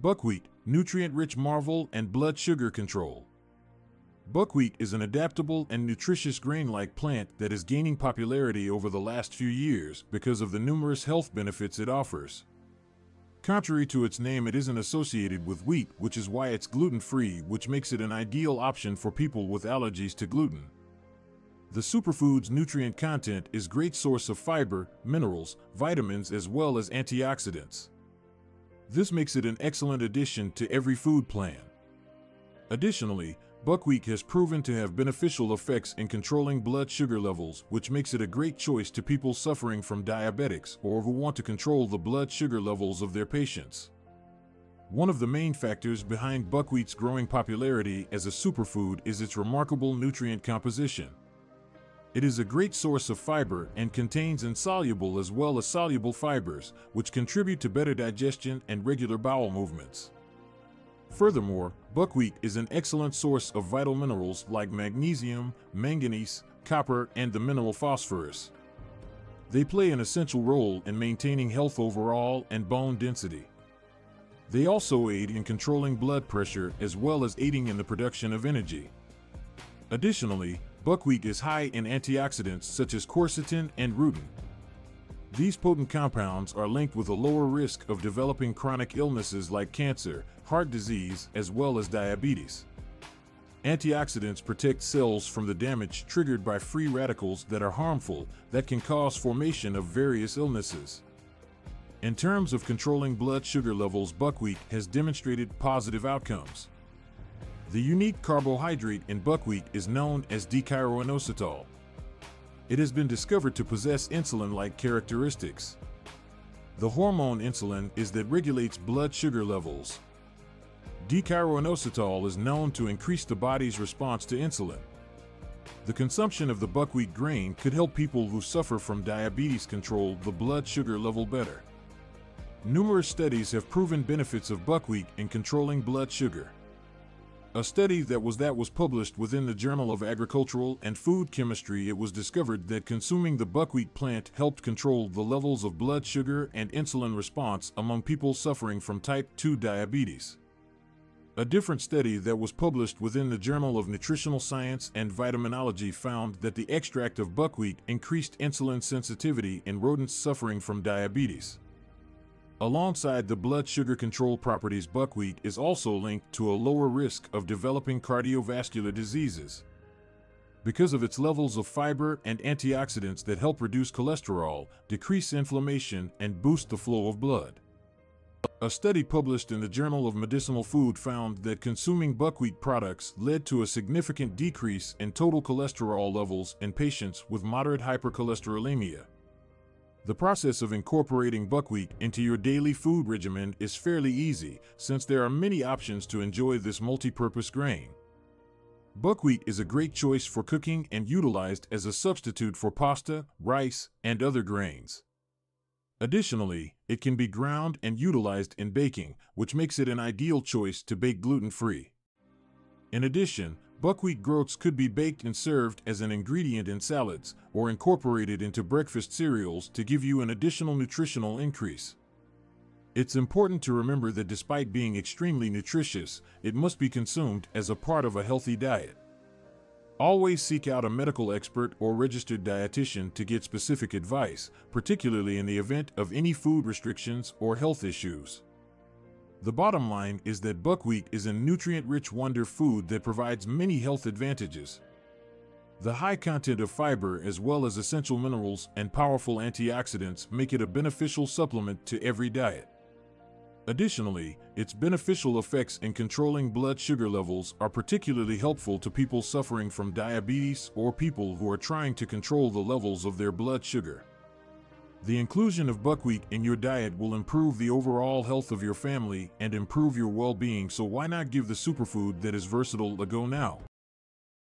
Buckwheat, nutrient-rich marvel and blood sugar control. Buckwheat is an adaptable and nutritious grain-like plant that is gaining popularity over the last few years because of the numerous health benefits it offers. Contrary to its name, it isn't associated with wheat, which is why it's gluten-free, which makes it an ideal option for people with allergies to gluten. The superfood's nutrient content is great source of fiber, minerals, vitamins as well as antioxidants. This makes it an excellent addition to every food plan. Additionally, buckwheat has proven to have beneficial effects in controlling blood sugar levels, which makes it a great choice to people suffering from diabetics or who want to control the blood sugar levels of their patients. One of the main factors behind buckwheat's growing popularity as a superfood is its remarkable nutrient composition. It is a great source of fiber and contains insoluble as well as soluble fibers, which contribute to better digestion and regular bowel movements. Furthermore, buckwheat is an excellent source of vital minerals like magnesium, manganese, copper, and the mineral phosphorus. They play an essential role in maintaining health overall and bone density. They also aid in controlling blood pressure as well as aiding in the production of energy. Additionally, Buckwheat is high in antioxidants such as quercetin and rutin. These potent compounds are linked with a lower risk of developing chronic illnesses like cancer, heart disease, as well as diabetes. Antioxidants protect cells from the damage triggered by free radicals that are harmful that can cause formation of various illnesses. In terms of controlling blood sugar levels, buckwheat has demonstrated positive outcomes. The unique carbohydrate in buckwheat is known as D-chiroinositol. It has been discovered to possess insulin-like characteristics. The hormone insulin is that regulates blood sugar levels. D-chiroinositol is known to increase the body's response to insulin. The consumption of the buckwheat grain could help people who suffer from diabetes control the blood sugar level better. Numerous studies have proven benefits of buckwheat in controlling blood sugar. A study that was that was published within the Journal of Agricultural and Food Chemistry it was discovered that consuming the buckwheat plant helped control the levels of blood sugar and insulin response among people suffering from type 2 diabetes. A different study that was published within the Journal of Nutritional Science and Vitaminology found that the extract of buckwheat increased insulin sensitivity in rodents suffering from diabetes. Alongside the blood sugar control properties, buckwheat is also linked to a lower risk of developing cardiovascular diseases. Because of its levels of fiber and antioxidants that help reduce cholesterol, decrease inflammation, and boost the flow of blood. A study published in the Journal of Medicinal Food found that consuming buckwheat products led to a significant decrease in total cholesterol levels in patients with moderate hypercholesterolemia. The process of incorporating buckwheat into your daily food regimen is fairly easy since there are many options to enjoy this multi-purpose grain. Buckwheat is a great choice for cooking and utilized as a substitute for pasta, rice, and other grains. Additionally, it can be ground and utilized in baking, which makes it an ideal choice to bake gluten-free. In addition, Buckwheat groats could be baked and served as an ingredient in salads or incorporated into breakfast cereals to give you an additional nutritional increase. It's important to remember that despite being extremely nutritious, it must be consumed as a part of a healthy diet. Always seek out a medical expert or registered dietitian to get specific advice, particularly in the event of any food restrictions or health issues. The bottom line is that buckwheat is a nutrient-rich wonder food that provides many health advantages. The high content of fiber as well as essential minerals and powerful antioxidants make it a beneficial supplement to every diet. Additionally, its beneficial effects in controlling blood sugar levels are particularly helpful to people suffering from diabetes or people who are trying to control the levels of their blood sugar. The inclusion of buckwheat in your diet will improve the overall health of your family and improve your well-being so why not give the superfood that is versatile a go now?